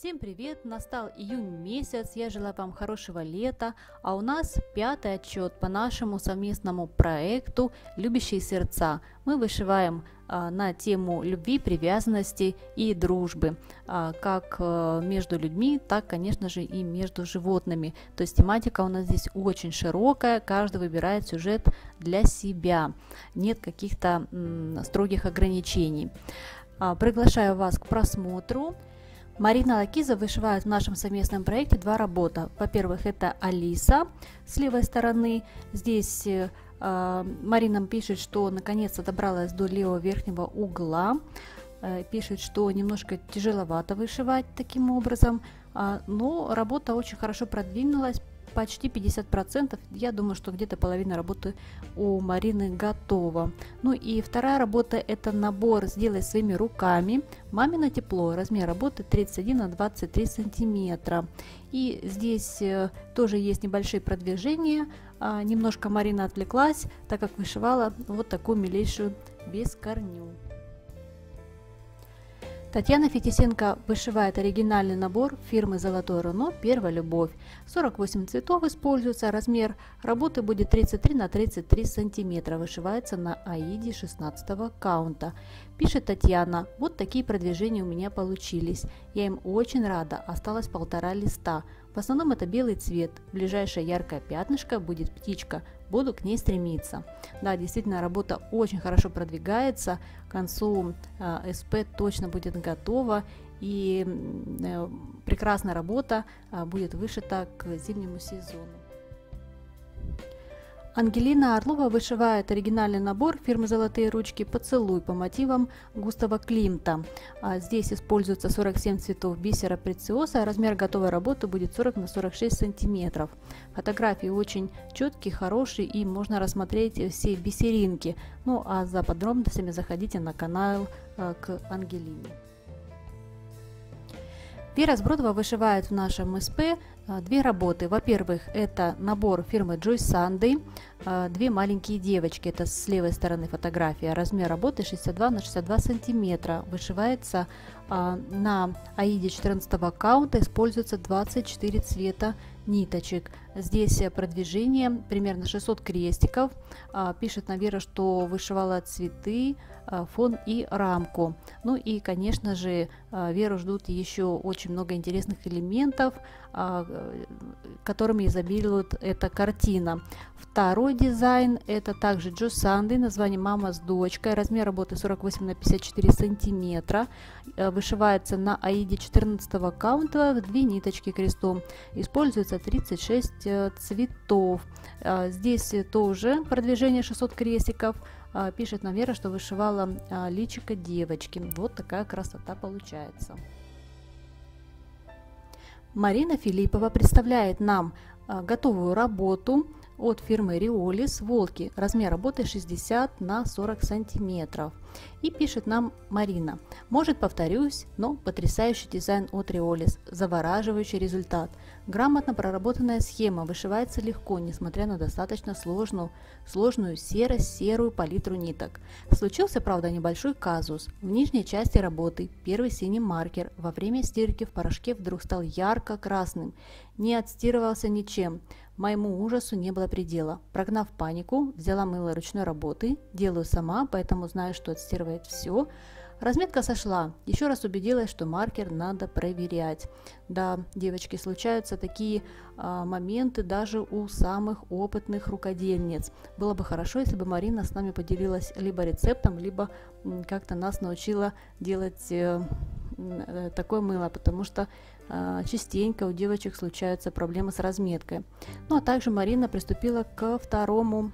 Всем привет! Настал июнь месяц, я желаю вам хорошего лета, а у нас пятый отчет по нашему совместному проекту «Любящие сердца». Мы вышиваем а, на тему любви, привязанности и дружбы, а, как а, между людьми, так, конечно же, и между животными. То есть тематика у нас здесь очень широкая, каждый выбирает сюжет для себя, нет каких-то строгих ограничений. А, приглашаю вас к просмотру. Марина Лакиза вышивает в нашем совместном проекте два работа. Во-первых, это Алиса с левой стороны. Здесь э, Марина пишет, что наконец-то добралась до левого верхнего угла. Э, пишет, что немножко тяжеловато вышивать таким образом, но работа очень хорошо продвинулась, почти 50%. Я думаю, что где-то половина работы у Марины готова. Ну и вторая работа это набор «Сделай своими руками». Мамино тепло. Размер работы 31 на 23 сантиметра. И здесь э, тоже есть небольшие продвижения. А, немножко Марина отвлеклась, так как вышивала вот такую милейшую бескорню. Татьяна Фетисенко вышивает оригинальный набор фирмы «Золотое руно. Первая любовь». 48 цветов используется, размер работы будет 33 на 33 сантиметра, вышивается на аиде 16 каунта. Пишет Татьяна, вот такие продвижения у меня получились. Я им очень рада, осталось полтора листа. В основном это белый цвет, ближайшее яркое пятнышко будет птичка, буду к ней стремиться. Да, действительно, работа очень хорошо продвигается, к концу э, СП точно будет готова, и э, прекрасная работа э, будет вышита к зимнему сезону. Ангелина Орлова вышивает оригинальный набор фирмы «Золотые ручки» «Поцелуй» по мотивам Густава Климта. А здесь используется 47 цветов бисера прециоса, размер готовой работы будет 40 на 46 сантиметров. Фотографии очень четкие, хорошие и можно рассмотреть все бисеринки. Ну а за подробностями заходите на канал э, к Ангелине. Вера Сбродова вышивает в нашем СП две работы. Во-первых, это набор фирмы Joy Sunday, а, две маленькие девочки, это с левой стороны фотография, размер работы 62 на 62 сантиметра, вышивается а, на аиде 14 аккаунта, используется 24 цвета ниточек. Здесь продвижение примерно 600 крестиков, пишет Навера, что вышивала цветы, фон и рамку. Ну и, конечно же, Веру ждут еще очень много интересных элементов, которыми изобилует эта картина. Второй дизайн это также Джо Санды, название «Мама с дочкой», размер работы 48 на 54 сантиметра, э, вышивается на аиде 14 каунта в две ниточки крестом, используется 36 э, цветов. Э, здесь тоже продвижение 600 крестиков, пишет Навера, что вышивала личико девочки. Вот такая красота получается. Марина Филиппова представляет нам а, готовую работу от фирмы Риолис «Волки». Размер работы 60 на 40 сантиметров. И пишет нам Марина. Может повторюсь, но потрясающий дизайн от Риолис, завораживающий результат. Грамотно проработанная схема вышивается легко, несмотря на достаточно сложную, сложную серо-серую палитру ниток. Случился, правда, небольшой казус. В нижней части работы первый синий маркер во время стирки в порошке вдруг стал ярко-красным, не отстирывался ничем. Моему ужасу не было предела. Прогнав панику, взяла мыло ручной работы, делаю сама, поэтому знаю, что отстирывает все. Разметка сошла. Еще раз убедилась, что маркер надо проверять. Да, девочки, случаются такие а, моменты даже у самых опытных рукодельниц. Было бы хорошо, если бы Марина с нами поделилась либо рецептом, либо как-то нас научила делать э, э, такое мыло, потому что частенько у девочек случаются проблемы с разметкой. Ну а также Марина приступила к второму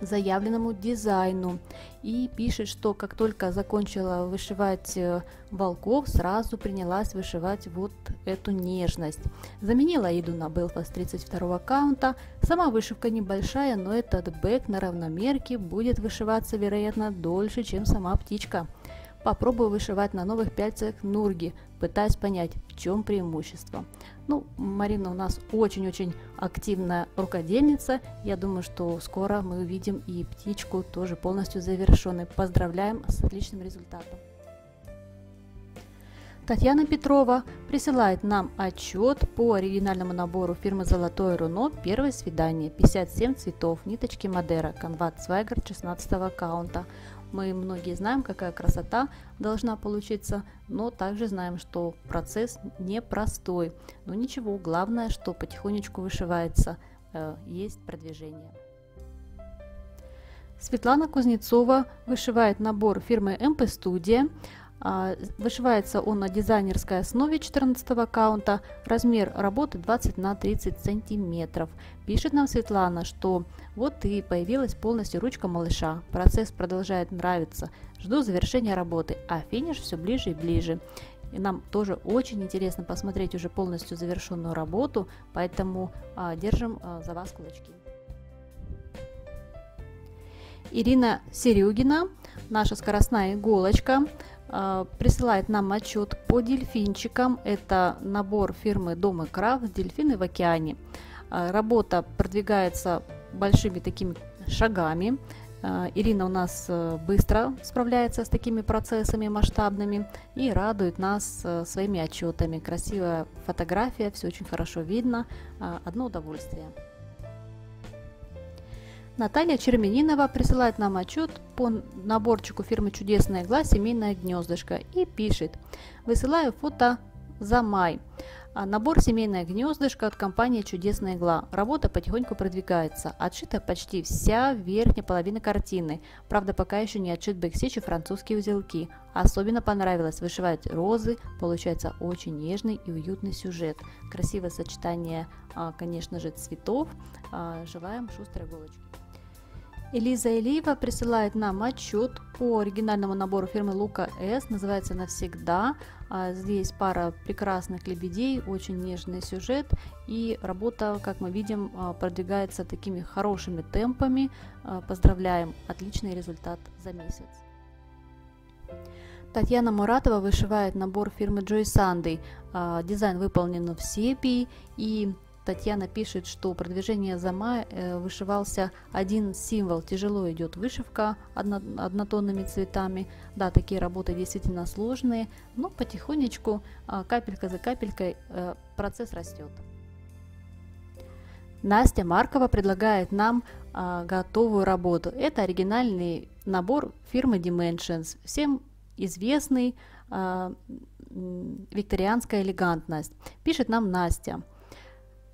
заявленному дизайну и пишет, что как только закончила вышивать э, волков, сразу принялась вышивать вот эту нежность. Заменила еду на Belfast 32 аккаунта. Сама вышивка небольшая, но этот бэк на равномерке будет вышиваться, вероятно, дольше, чем сама птичка. Попробую вышивать на новых пяльцах нурги, пытаясь понять, в чем преимущество. Ну, Марина у нас очень-очень активная рукодельница. Я думаю, что скоро мы увидим и птичку тоже полностью завершенной. Поздравляем с отличным результатом. Татьяна Петрова присылает нам отчет по оригинальному набору фирмы «Золотое руно» «Первое свидание». 57 цветов, ниточки Мадера, конват Свайгер 16 аккаунта. Мы многие знаем, какая красота должна получиться, но также знаем, что процесс непростой. Но ничего, главное, что потихонечку вышивается, э, есть продвижение. Светлана Кузнецова вышивает набор фирмы МП Студия. А, вышивается он на дизайнерской основе 14 аккаунта, размер работы 20 на 30 сантиметров. Пишет нам Светлана, что вот и появилась полностью ручка малыша, процесс продолжает нравиться, жду завершения работы, а финиш все ближе и ближе. И нам тоже очень интересно посмотреть уже полностью завершенную работу, поэтому а, держим а, за вас кулачки. Ирина Серюгина, наша скоростная иголочка, присылает нам отчет по дельфинчикам. Это набор фирмы Дом и Крафт «Дельфины в океане». А, работа продвигается большими такими шагами. А, Ирина у нас э, быстро справляется с такими процессами масштабными и радует нас э, своими отчетами. Красивая фотография, все очень хорошо видно, одно удовольствие. Наталья Черменинова присылает нам отчет по наборчику фирмы «Чудесная игла. Семейное гнездышко» и пишет «Высылаю фото за май. А набор «Семейное гнездышко» от компании «Чудесная игла». Работа потихоньку продвигается. Отшита почти вся верхняя половина картины. Правда, пока еще не отшит бэкстич и французские узелки. Особенно понравилось вышивать розы. Получается очень нежный и уютный сюжет. Красивое сочетание, а, конечно же, цветов. А, желаем шустрой иголочки. Элиза Элиева присылает нам отчет по оригинальному набору фирмы Лука С. Называется «Навсегда». А, здесь пара прекрасных лебедей, очень нежный сюжет. И работа, как мы видим, а, продвигается такими хорошими темпами. А, поздравляем! Отличный результат за месяц. Татьяна Муратова вышивает набор фирмы Joy Sunday. Дизайн выполнен в сепии и Татьяна пишет, что продвижение зама э, вышивался один символ. Тяжело идет вышивка однотонными цветами. Да, такие работы действительно сложные, но потихонечку, а, капелька за капелькой, э, процесс растет. Настя Маркова предлагает нам а, готовую работу. Это оригинальный набор фирмы Dimensions, всем известный а, викторианская элегантность. Пишет нам Настя.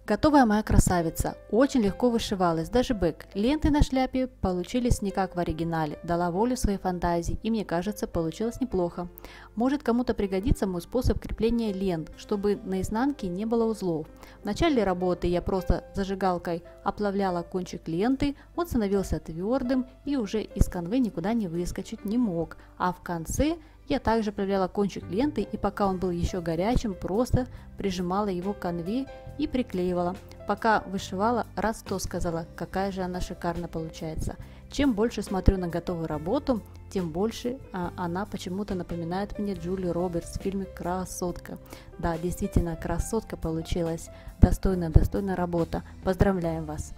Готовая моя красавица. Очень легко вышивалась, даже бэк. Ленты на шляпе получились не как в оригинале. Дала волю своей фантазии, и мне кажется, получилось неплохо. Может кому-то пригодится мой способ крепления лент, чтобы на изнанке не было узлов. В начале работы я просто зажигалкой оплавляла кончик ленты, он становился твердым и уже из конвы никуда не выскочить не мог. А в конце я также проверяла кончик ленты и пока он был еще горячим, просто прижимала его к конве и приклеивала. Пока вышивала, раз то сказала, какая же она шикарно получается. Чем больше смотрю на готовую работу, тем больше а, она почему-то напоминает мне Джули Робертс в фильме «Красотка». Да, действительно, красотка получилась. Достойная, достойная работа. Поздравляем вас!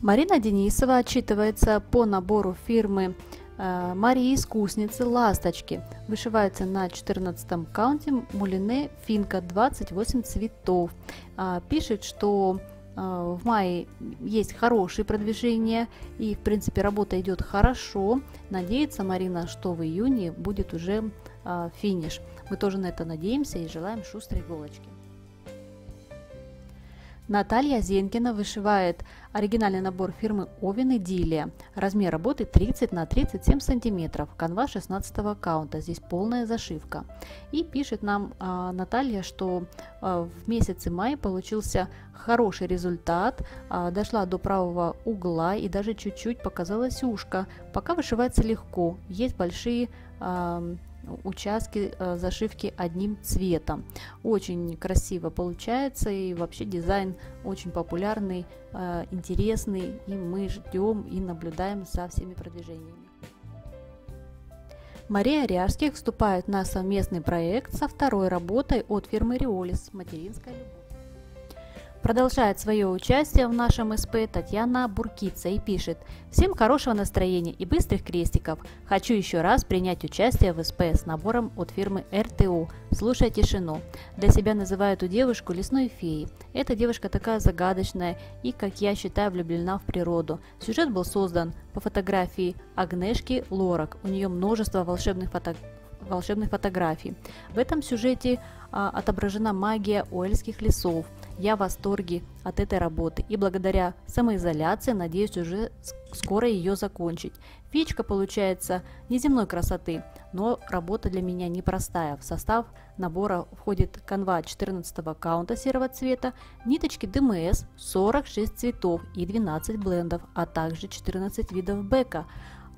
Марина Денисова отчитывается по набору фирмы э, Марии Искусницы «Ласточки». Вышивается на 14 каунте Мулине Финка 28 цветов. А, пишет, что э, в мае есть хорошие продвижения и, в принципе, работа идет хорошо. Надеется Марина, что в июне будет уже э, финиш. Мы тоже на это надеемся и желаем шустрой иголочки. Наталья Зенкина вышивает оригинальный набор фирмы Овен и Дилия. Размер работы 30 на 37 сантиметров. Канва 16 аккаунта. Здесь полная зашивка. И пишет нам э, Наталья, что э, в месяце мая получился хороший результат. Э, дошла до правого угла и даже чуть-чуть показалась ушко. Пока вышивается легко. Есть большие э, участки э, зашивки одним цветом. Очень красиво получается и вообще дизайн очень популярный, э, интересный и мы ждем и наблюдаем за всеми продвижениями. Мария Ряжских вступает на совместный проект со второй работой от фирмы Риолис «Материнская любовь». Продолжает свое участие в нашем СП Татьяна Буркица и пишет «Всем хорошего настроения и быстрых крестиков. Хочу еще раз принять участие в СП с набором от фирмы РТУ. Слушай тишину. Для себя называю эту девушку лесной феей. Эта девушка такая загадочная и, как я считаю, влюблена в природу. Сюжет был создан по фотографии Агнешки Лорак. У нее множество волшебных фотографий волшебных фотографий. В этом сюжете а, отображена магия уэльских лесов. Я в восторге от этой работы и благодаря самоизоляции надеюсь уже скоро ее закончить. Фичка получается неземной красоты, но работа для меня непростая. В состав набора входит канва 14 каунта серого цвета, ниточки ДМС, 46 цветов и 12 блендов, а также 14 видов бека.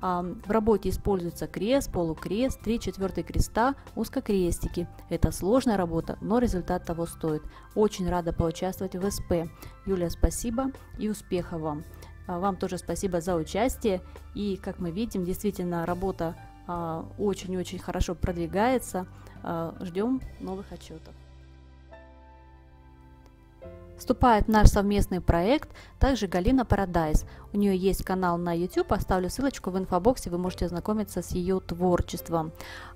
В работе используется крест, полукрест, 3 четвертых креста, узкокрестики. Это сложная работа, но результат того стоит. Очень рада поучаствовать в СП. Юлия, спасибо и успехов вам. А, вам тоже спасибо за участие. И, как мы видим, действительно работа а, очень-очень хорошо продвигается. А, ждем новых отчетов вступает в наш совместный проект также Галина Парадайз. У нее есть канал на YouTube, оставлю ссылочку в инфобоксе, вы можете ознакомиться с ее творчеством.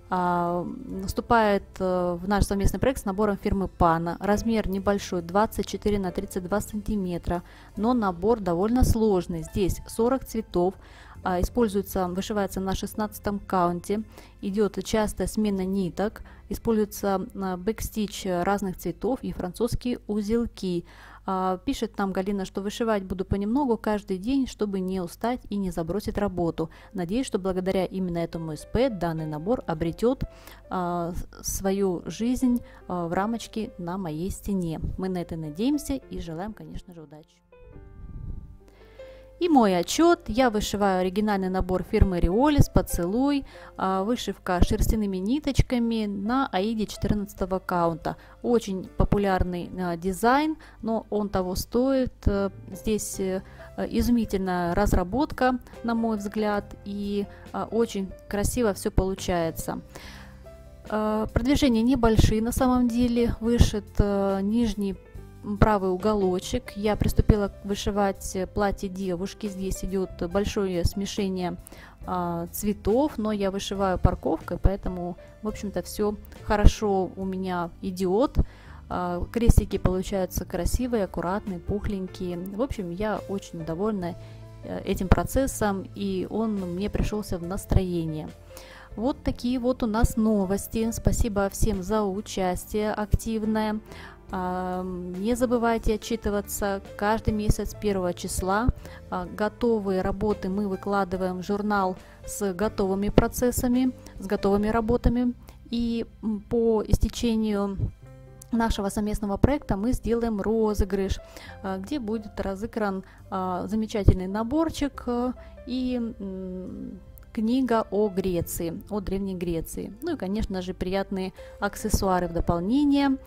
А, вступает э, в наш совместный проект с набором фирмы Пана. Размер небольшой, 24 на 32 сантиметра, но набор довольно сложный. Здесь 40 цветов, используется, вышивается на 16 каунте, идет частая смена ниток, используется а, бэкстич разных цветов и французские узелки. А, пишет нам Галина, что вышивать буду понемногу каждый день, чтобы не устать и не забросить работу. Надеюсь, что благодаря именно этому СП данный набор обретет свою жизнь в рамочке на моей стене. Мы на это надеемся и желаем, конечно же, удачи. И мой отчет. Я вышиваю оригинальный набор фирмы Риолис «Поцелуй». А, вышивка шерстяными ниточками на Аиде 14 аккаунта. Очень популярный а, дизайн, но он того стоит. Э, здесь э, изумительная разработка, на мой взгляд, и а, очень красиво все получается. Продвижения небольшие на самом деле, вышит э, нижний правый уголочек. Я приступила вышивать платье девушки. Здесь идет большое смешение а, цветов, но я вышиваю парковкой, поэтому, в общем-то, все хорошо у меня идет. А, крестики получаются красивые, аккуратные, пухленькие. В общем, я очень довольна э, этим процессом, и он мне пришелся в настроение. Вот такие вот у нас новости. Спасибо всем за участие активное. Не забывайте отчитываться каждый месяц 1 числа. А, готовые работы мы выкладываем в журнал с готовыми процессами, с готовыми работами. И по истечению нашего совместного проекта мы сделаем розыгрыш, а, где будет разыгран а, замечательный наборчик и книга о Греции, о Древней Греции. Ну и, конечно же, приятные аксессуары в дополнение.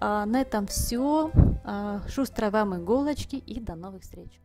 А, на этом все. А, шустрой вам иголочки и до новых встреч!